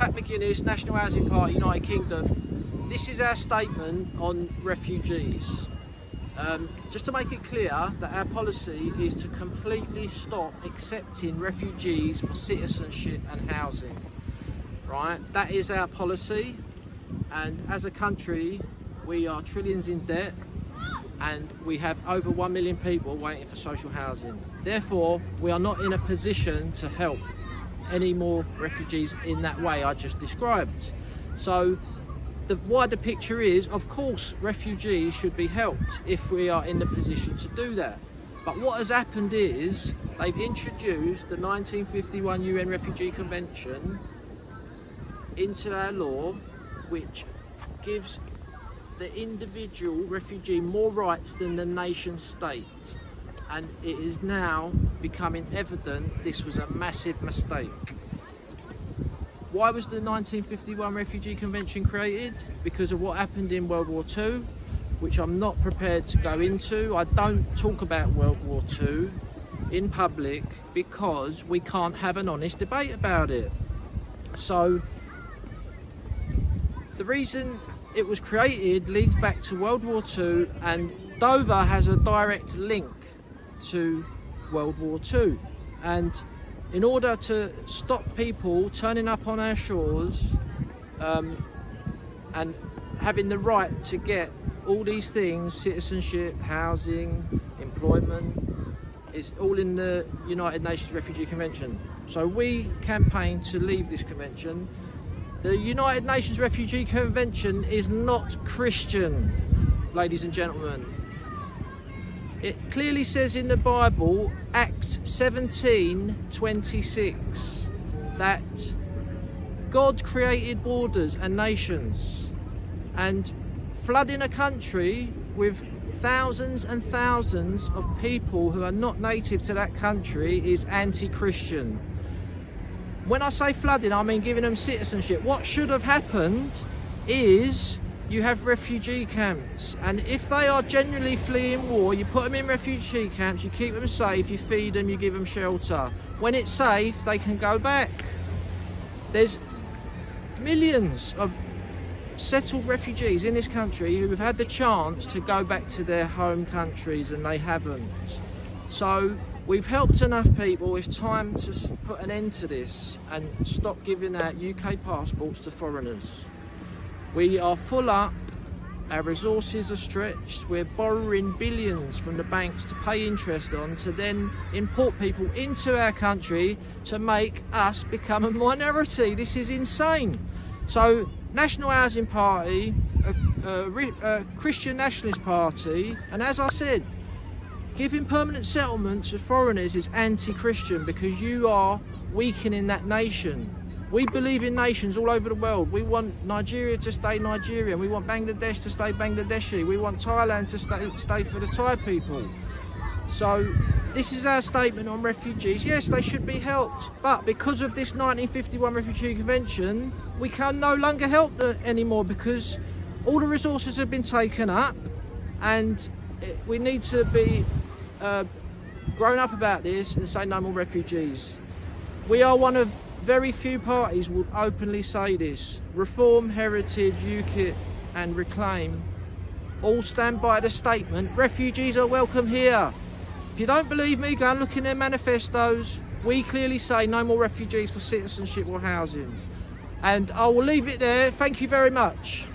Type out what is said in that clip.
Pat McGuinness, National Housing Party, United Kingdom. This is our statement on refugees. Um, just to make it clear that our policy is to completely stop accepting refugees for citizenship and housing. Right, that is our policy, and as a country, we are trillions in debt and we have over 1 million people waiting for social housing. Therefore, we are not in a position to help any more refugees in that way I just described. So the wider picture is, of course, refugees should be helped if we are in the position to do that. But what has happened is they've introduced the 1951 UN Refugee Convention into our law, which gives the individual refugee more rights than the nation state and it is now becoming evident this was a massive mistake. Why was the 1951 Refugee Convention created? Because of what happened in World War II, which I'm not prepared to go into. I don't talk about World War II in public because we can't have an honest debate about it. So the reason it was created leads back to World War II and Dover has a direct link to World War II and in order to stop people turning up on our shores um, and having the right to get all these things citizenship housing employment is all in the United Nations Refugee Convention. So we campaign to leave this convention. The United Nations Refugee Convention is not Christian, ladies and gentlemen. It clearly says in the Bible, Acts 17 26, that God created borders and nations, and flooding a country with thousands and thousands of people who are not native to that country is anti Christian. When I say flooding, I mean giving them citizenship. What should have happened is you have refugee camps and if they are genuinely fleeing war you put them in refugee camps you keep them safe you feed them you give them shelter. When it's safe they can go back. There's millions of settled refugees in this country who have had the chance to go back to their home countries and they haven't. So We've helped enough people, it's time to put an end to this and stop giving out UK passports to foreigners. We are full up, our resources are stretched, we're borrowing billions from the banks to pay interest on to then import people into our country to make us become a minority. This is insane. So National Housing Party, a, a, a Christian Nationalist Party, and as I said, Giving permanent settlement to foreigners is anti-Christian because you are weakening that nation. We believe in nations all over the world. We want Nigeria to stay Nigerian. We want Bangladesh to stay Bangladeshi. We want Thailand to stay, stay for the Thai people. So this is our statement on refugees. Yes, they should be helped. But because of this 1951 Refugee Convention, we can no longer help them anymore because all the resources have been taken up and we need to be uh, grown up about this and say no more refugees. We are one of very few parties would openly say this. Reform, Heritage, UKIP and Reclaim all stand by the statement, refugees are welcome here. If you don't believe me, go and look in their manifestos. We clearly say no more refugees for citizenship or housing. And I will leave it there. Thank you very much.